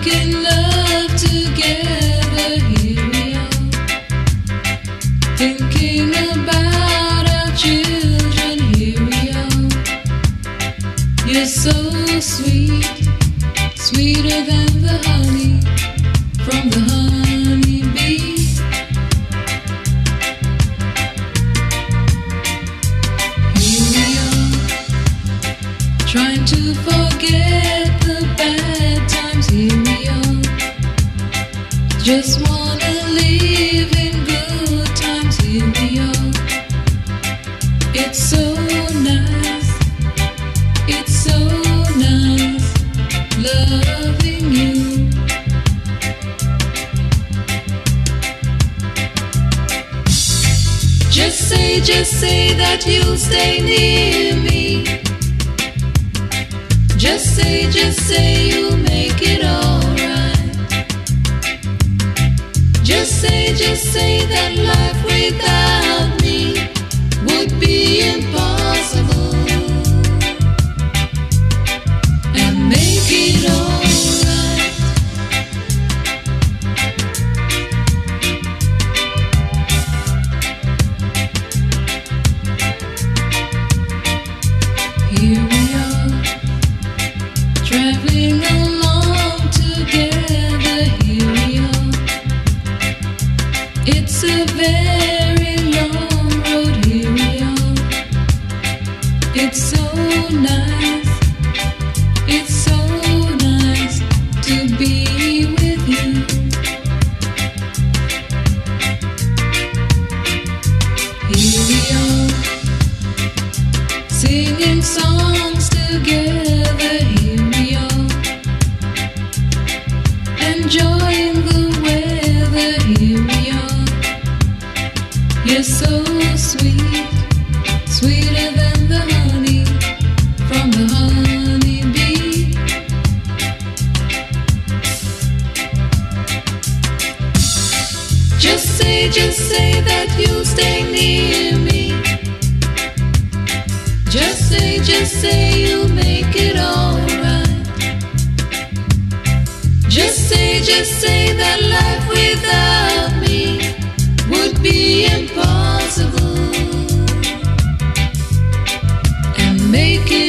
Making love together, here we are. Thinking about our children, here we are. You're so sweet, sweeter than the honey from the honey just wanna live in good times. Here we are, it's so nice, it's so nice loving you. Just say, just say that you'll stay near me. Just say, just say you'll It's a very say, just say that you'll stay near me. Just say, just say you'll make it alright. Just say, just say that life without me would be impossible. And make it